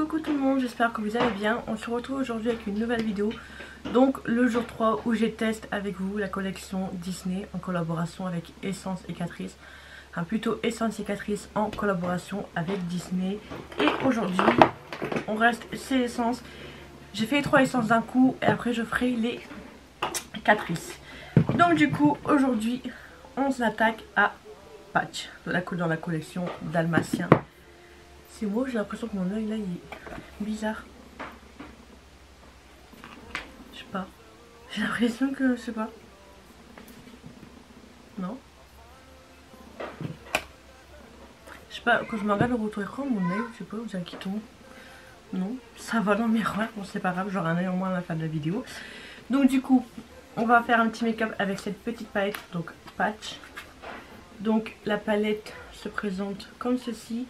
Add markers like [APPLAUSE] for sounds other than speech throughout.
Coucou tout le monde, j'espère que vous allez bien. On se retrouve aujourd'hui avec une nouvelle vidéo. Donc le jour 3 où j'ai teste avec vous la collection Disney en collaboration avec Essence et Catrice. Enfin plutôt Essence et Catrice en collaboration avec Disney. Et aujourd'hui on reste ces essences. J'ai fait les trois essences d'un coup et après je ferai les Catrice. Donc du coup aujourd'hui on s'attaque à Patch dans la collection Dalmatien. C'est moi, j'ai l'impression que mon oeil là il est bizarre. Je sais pas. [LAUGHS] J'ai l'impression que, je sais pas. Non Je sais pas, quand je me regarde le retour écran, mon oeil, je sais pas, vous un qui tombe. Non, ça va dans le miroir, bon c'est pas grave, j'aurai un oeil en moins à la fin de la vidéo. Donc du coup, on va faire un petit make-up avec cette petite palette, donc patch. Donc la palette se présente comme ceci.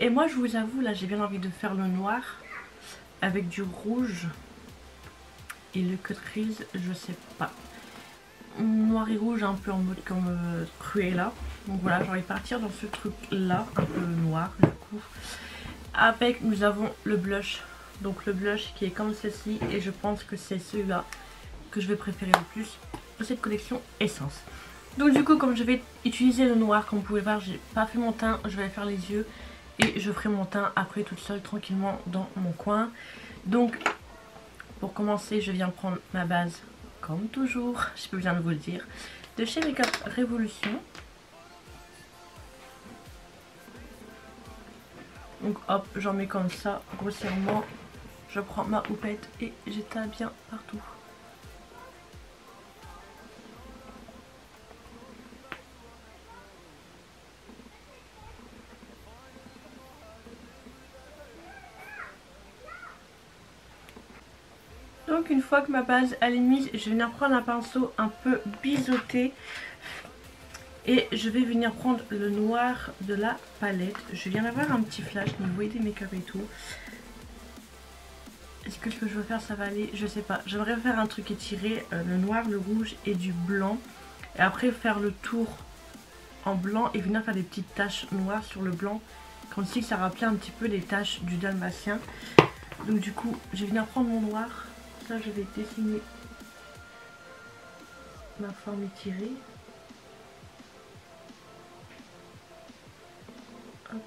Et moi je vous avoue là j'ai bien envie de faire le noir avec du rouge et le Catrice je sais pas. Noir et rouge un peu en mode comme euh, Cruella. Donc voilà j'ai envie de partir dans ce truc là un peu noir du coup. Avec nous avons le blush. Donc le blush qui est comme ceci et je pense que c'est celui-là que je vais préférer le plus de cette collection Essence. Donc du coup comme je vais utiliser le noir comme vous pouvez voir j'ai pas fait mon teint, je vais faire les yeux et je ferai mon teint après toute seule tranquillement dans mon coin. Donc pour commencer je viens prendre ma base comme toujours, [LAUGHS] je peux bien vous le dire, de chez Makeup Révolution. Donc hop j'en mets comme ça grossièrement, je prends ma houppette et j'étale bien partout. Donc une fois que ma base elle est mise, je vais venir prendre un pinceau un peu biseauté. Et je vais venir prendre le noir de la palette. Je viens d'avoir un petit flash niveau des make-up et tout. Est-ce que ce que je veux faire ça va aller? Je sais pas. J'aimerais faire un truc étiré, euh, le noir, le rouge et du blanc. Et après faire le tour en blanc et venir faire des petites taches noires sur le blanc. Comme si ça rappelait un petit peu les taches du dalmatien. Donc du coup, je vais venir prendre mon noir je vais dessiner ma forme étirée. Hop.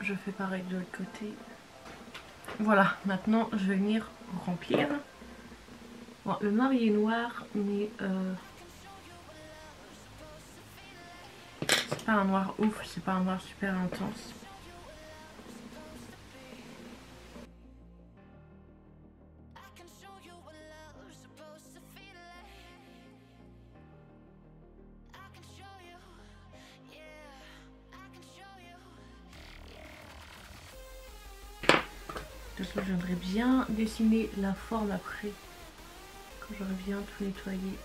je fais pareil de l'autre côté. Voilà, maintenant je vais venir remplir. Bon, le noir est noir, mais euh, C'est pas un noir ouf, c'est pas un noir super intense. De toute façon, j'aimerais bien dessiner la forme après, quand j'aurais bien tout nettoyé.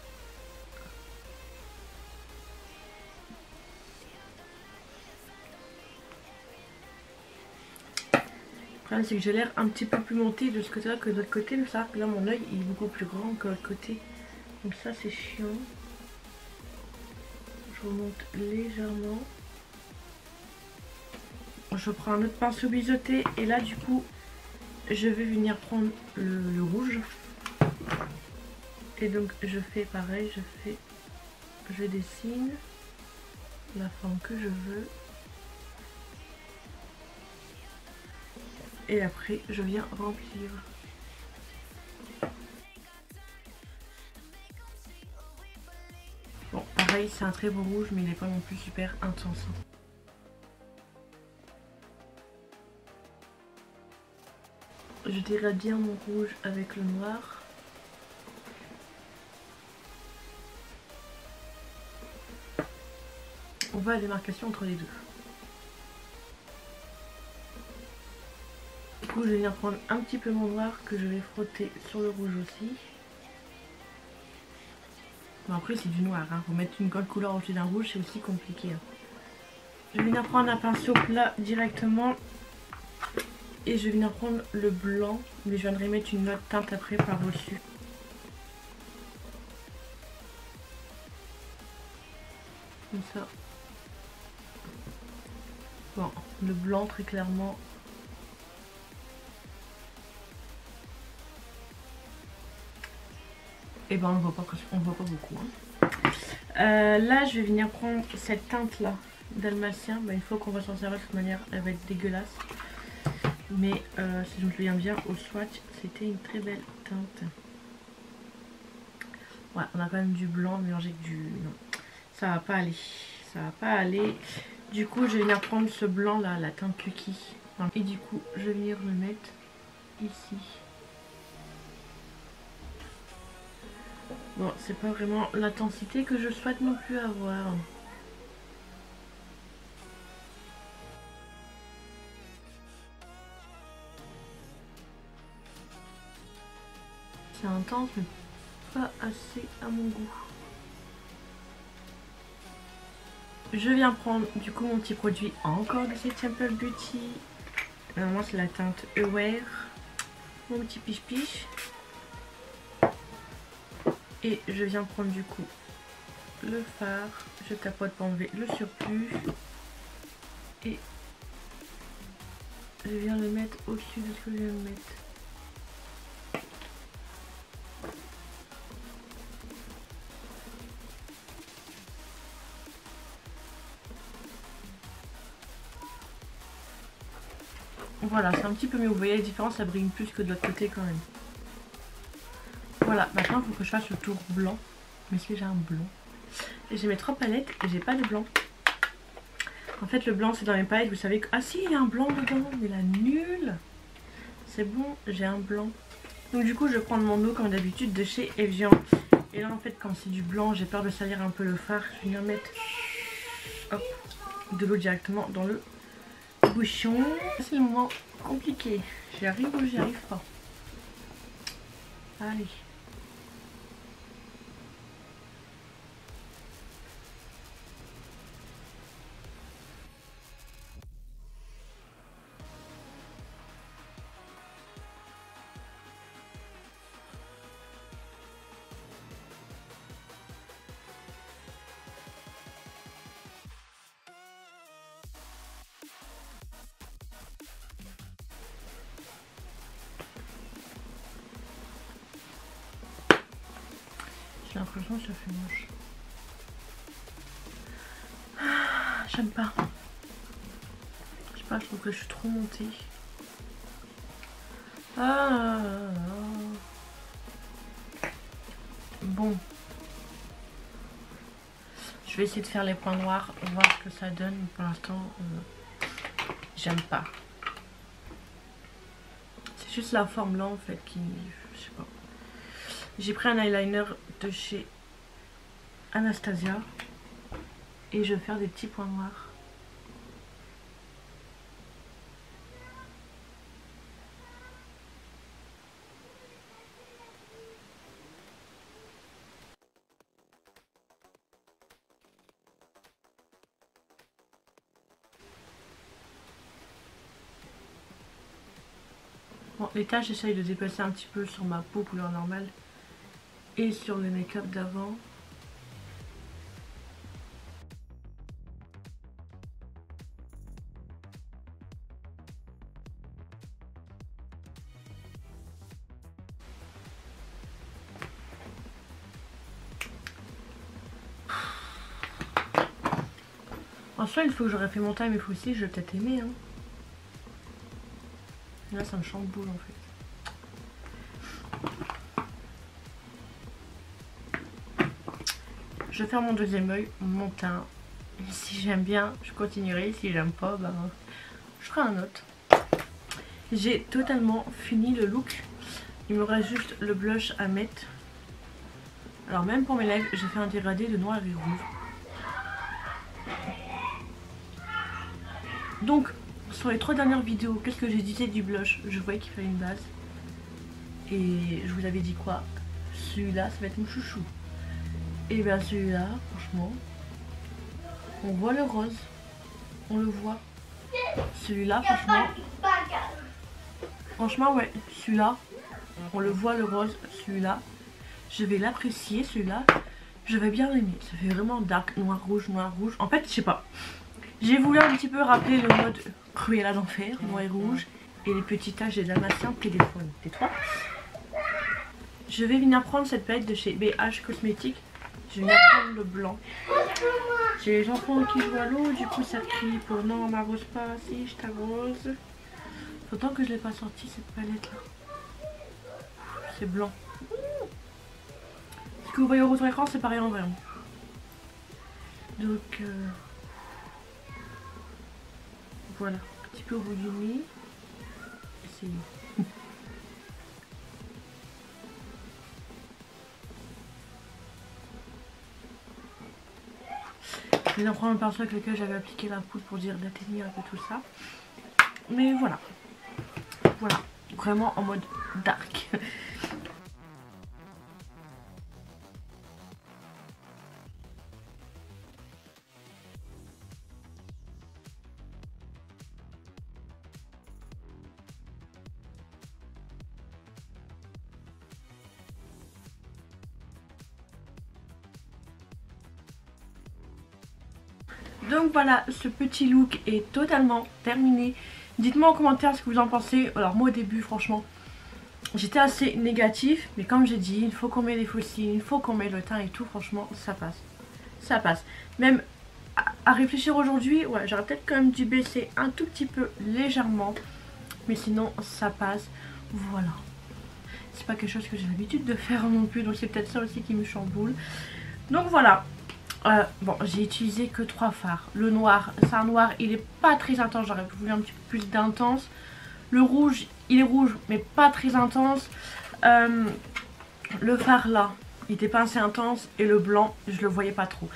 Problème c'est que j'ai l'air un petit peu plus monté de ce côté là que de l'autre côté. Mais ça que là mon oeil est beaucoup plus grand que l'autre côté. Donc ça c'est chiant. Je remonte légèrement. Je prends un autre pinceau biseauté et là du coup je vais venir prendre le rouge. Et donc je fais pareil, je fais, je dessine la forme que je veux. Et après je viens remplir. Bon pareil c'est un très beau rouge mais il n'est pas non plus super intense. Je dirais bien mon rouge avec le noir. On voit la démarcation entre les deux. je viens prendre un petit peu mon noir que je vais frotter sur le rouge aussi. Bon, après, c'est du noir. Hein. Remettre une gold couleur au-dessus d'un rouge, c'est aussi compliqué. Hein. Je vais venir prendre un pinceau plat directement. Et je vais venir prendre le blanc. Mais je viendrai mettre une autre teinte après par-dessus. Comme ça. Bon, le blanc très clairement Et eh ben on voit pas, on voit pas beaucoup. Hein. Euh, là je vais venir prendre cette teinte là dalmatien. Bah, une fois qu'on va s'en servir de toute manière elle va être dégueulasse. Mais euh, si je me souviens bien au swatch c'était une très belle teinte. Ouais on a quand même du blanc mélangé avec du... Non ça va pas aller. Ça va pas aller. Du coup, je vais venir prendre ce blanc là, la teinte cookie. Et du coup, je vais venir le mettre ici. Bon, c'est pas vraiment l'intensité que je souhaite non plus avoir. C'est intense, mais pas assez à mon goût. Je viens prendre du coup mon petit produit encore de chez Temple Beauty. Normalement c'est la teinte Aware. Mon petit piche piche. Et je viens prendre du coup le fard. Je tapote pour enlever le surplus. Et je viens le mettre au-dessus de ce que je viens de mettre. Voilà, c'est un petit peu mieux. Vous voyez la différence, ça brille plus que de l'autre côté quand même. Voilà, maintenant il faut que je fasse le tour blanc. Mais si j'ai un blanc Et j'ai mes trois palettes et j'ai pas de blanc. En fait, le blanc c'est dans mes palettes. Vous savez que... Ah si, il y a un blanc dedans. Mais la nulle. C'est bon, j'ai un blanc. Donc du coup, je vais prendre mon eau comme d'habitude de chez Evian. Et là, en fait, quand c'est du blanc, j'ai peur de salir un peu le fard. Je viens mettre hop, de l'eau directement dans le bouchon. C'est le moment compliqué. J'y arrive ou j'y arrive pas? Allez. Ça fait moche. Ah, j'aime pas. Je sais pas, je trouve que je suis trop montée. Ah. Bon. Je vais essayer de faire les points noirs, voir ce que ça donne. Pour l'instant, euh, j'aime pas. C'est juste la forme là en fait qui... Je sais pas. J'ai pris un eyeliner chez Anastasia et je vais faire des petits points noirs. Bon, les tâches, j'essaye de dépasser un petit peu sur ma peau couleur normale et sur le make-up d'avant. En soi, il faut que j'aurais fait mon time, faut aussi, je vais peut-être aimer. Hein. Là, ça me chamboule en fait. Je vais faire mon deuxième œil, mon teint. si j'aime bien, je continuerai. Si j'aime pas, ben, je ferai un autre. J'ai totalement fini le look. Il me reste juste le blush à mettre. Alors même pour mes lèvres, j'ai fait un dégradé de noir et rouge. Donc, sur les trois dernières vidéos, qu'est-ce que j'ai dit du blush? Je voyais qu'il fallait une base. Et je vous avais dit quoi? Celui-là, ça va être mon chouchou. Et bien celui-là, franchement, on voit le rose. On le voit. Celui-là, franchement. Franchement, ouais, celui-là, on le voit le rose. Celui-là, je vais l'apprécier, celui-là. je vais bien aimer. Ça fait vraiment dark, noir, rouge, noir, rouge. En fait, je sais pas. J'ai voulu un petit peu rappeler le mode Cruella d'enfer, noir et rouge. Et les petits taches des dalmatiens téléphone. Tais-toi. Je vais venir prendre cette palette de chez BH Cosmétiques. Je prendre le blanc. J'ai les enfants qui jouent à l'eau, du coup ça crie pour non, m'arrose pas, si je t'arrose. Pourtant que je l'ai pas sorti cette palette là. C'est blanc. Ce que vous voyez au retour écran, c'est pareil en vrai. Hein. Donc euh, voilà, un petit peu au bout du nez. Essayez. Les enfants me pinceau avec lequel j'avais appliqué la poudre pour dire d'atteindre un peu tout ça. Mais voilà. Voilà. Vraiment en mode dark. Donc voilà, ce petit look est totalement terminé. Dites-moi en commentaire ce que vous en pensez. Alors moi au début franchement j'étais assez négatif mais comme j'ai dit il faut qu'on met les fossiles, il faut qu'on met le teint et tout franchement ça passe. Ça passe. Même à, réfléchir aujourd'hui, j'aurais peut-être quand même dû baisser un tout petit peu légèrement mais sinon ça passe. Voilà. C'est pas quelque chose que j'ai l'habitude de faire non plus donc c'est peut-être ça aussi qui me chamboule. Donc voilà, euh, bon, j'ai utilisé que trois fards. Le noir, c'est un noir, il est pas très intense. J'aurais voulu un petit peu plus d'intense. Le rouge, il est rouge, mais pas très intense. Euh, le fard là, il était pas assez intense. Et le blanc, je le voyais pas trop.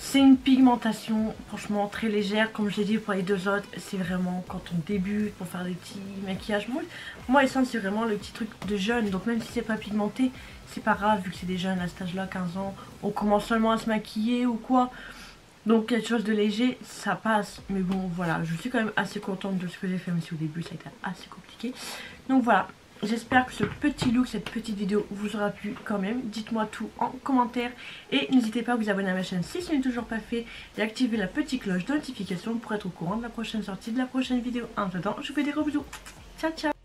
C'est une pigmentation franchement très légère. Comme je l'ai dit pour les deux autres, c'est vraiment quand on débute pour faire des petits maquillages. Moi, moi Essence, c'est vraiment le petit truc de jeune. Donc même si c'est pas pigmenté, c'est pas grave vu que c'est des jeunes à cet âge-là, 15 ans. On commence seulement à se maquiller ou quoi. Donc quelque chose de léger, ça passe. Mais bon, voilà, je suis quand même assez contente de ce que j'ai fait, même si au début ça a été assez compliqué. Donc voilà, J'espère que ce petit look, cette petite vidéo vous aura plu quand même. Dites-moi tout en commentaire. Et n'hésitez pas à vous abonner à ma chaîne si ce n'est toujours pas fait. Et activer la petite cloche de notification pour être au courant de la prochaine sortie de la prochaine vidéo. En attendant, je vous fais des gros bisous. Ciao, ciao